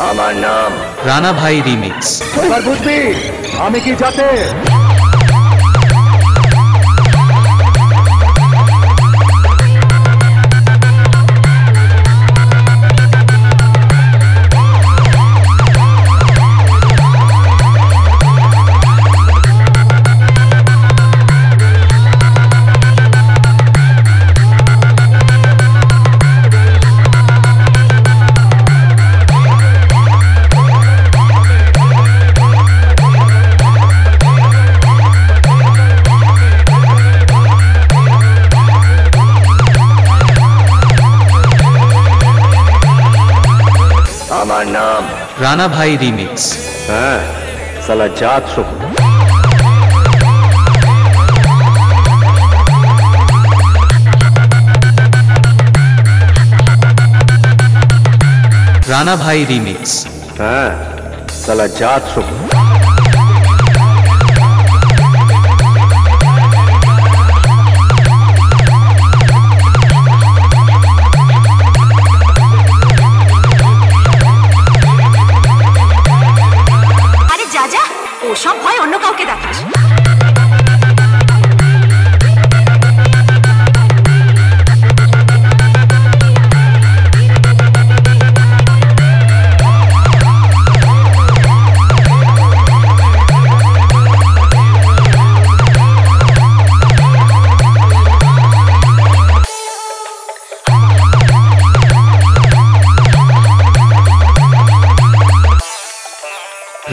আমার নাম রানা ভাই রিমিক্স। আমি কি যাতে हमारा नाम राणा भाई रीमिक्स हाँ, साला जात सुख। राणा भाई रीमिक्स हाँ, साला जात सुख। ওসব ভয় অন্য কাউকে দেখাস।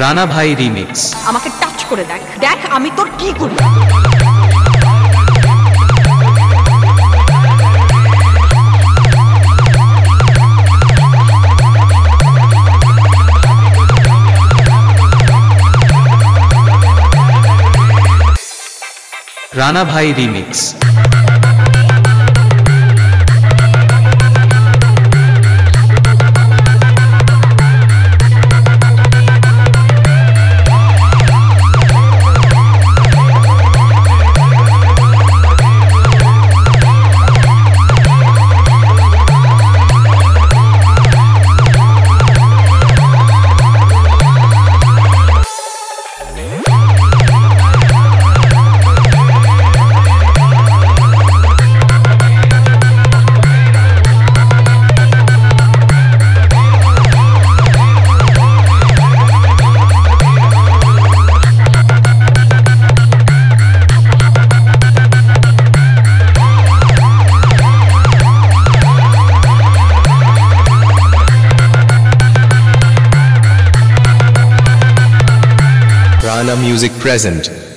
রানা ভাই রিমিক্স। আমাকে টাচ করে দেখ। দেখ আমি তোর কি করি। রানা ভাই রিমিক্স। Music present